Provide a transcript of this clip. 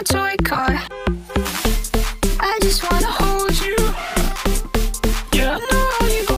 my toy car. I just wanna hold